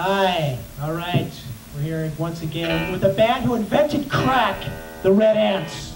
Hi, all right. We're here once again with a band who invented crack, the Red Aunts.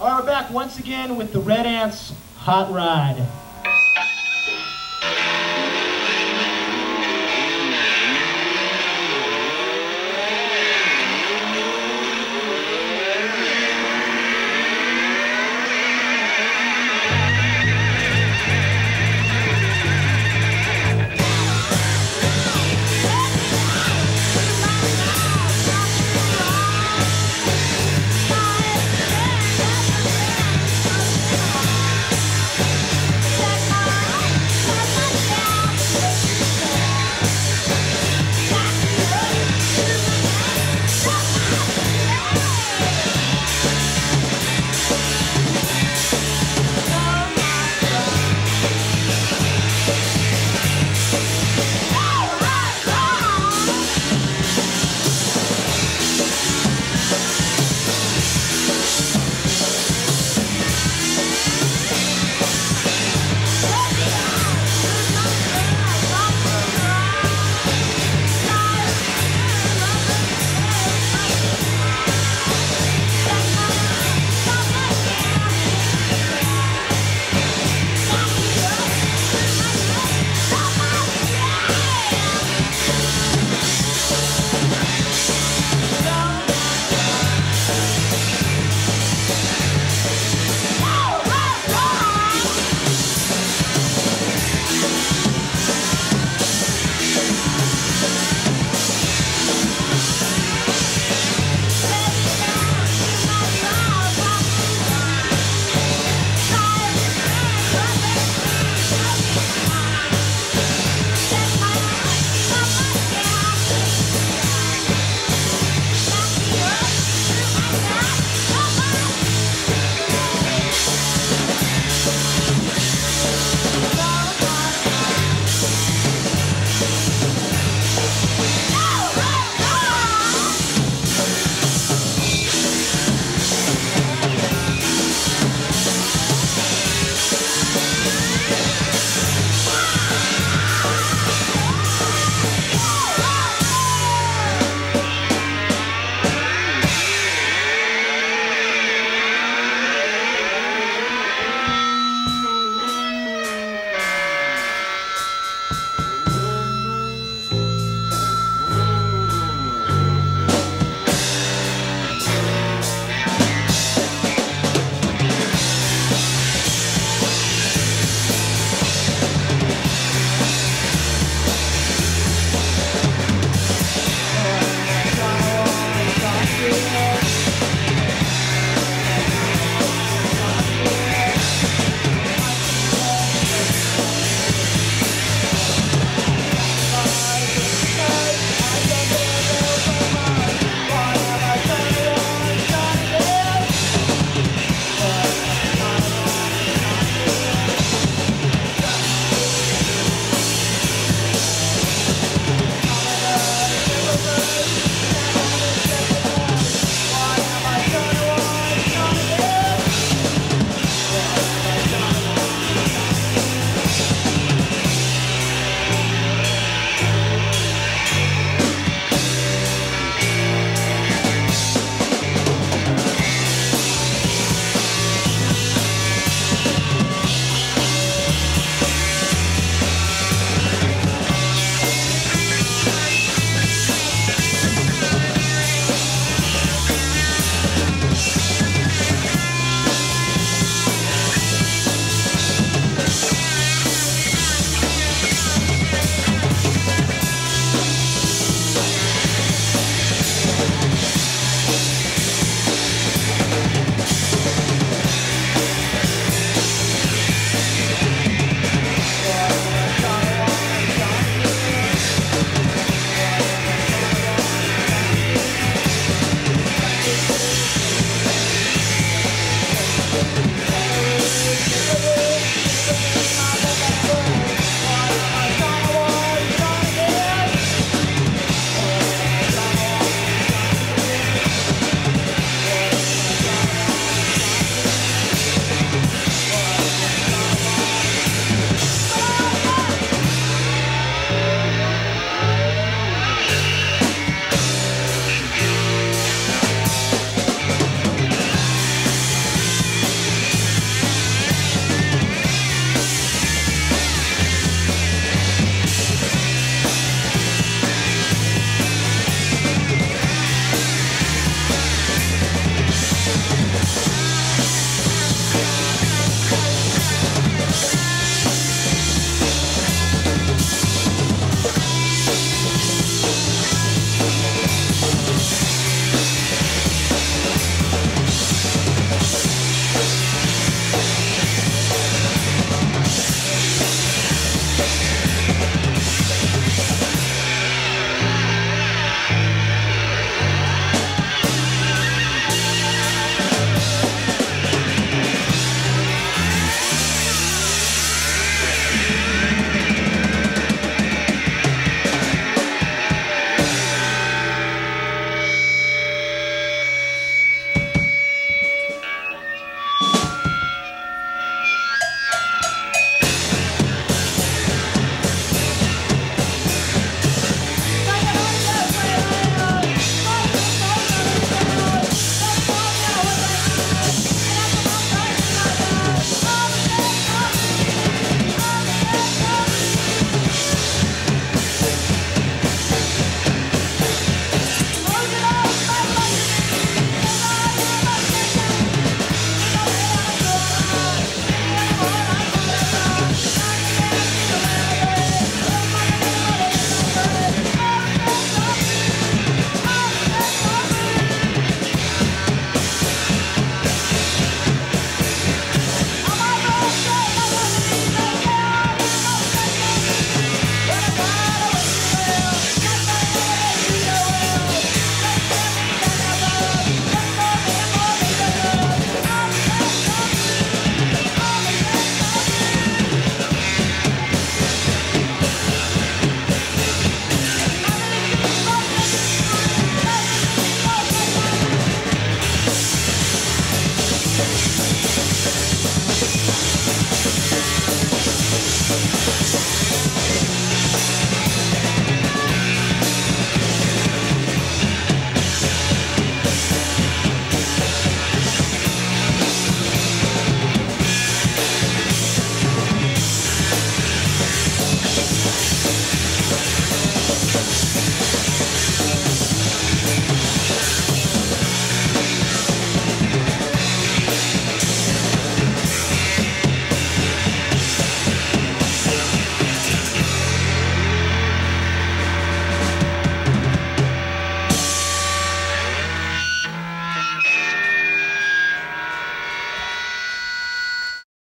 All right, we're back once again with the Red Aunts Hot Ride.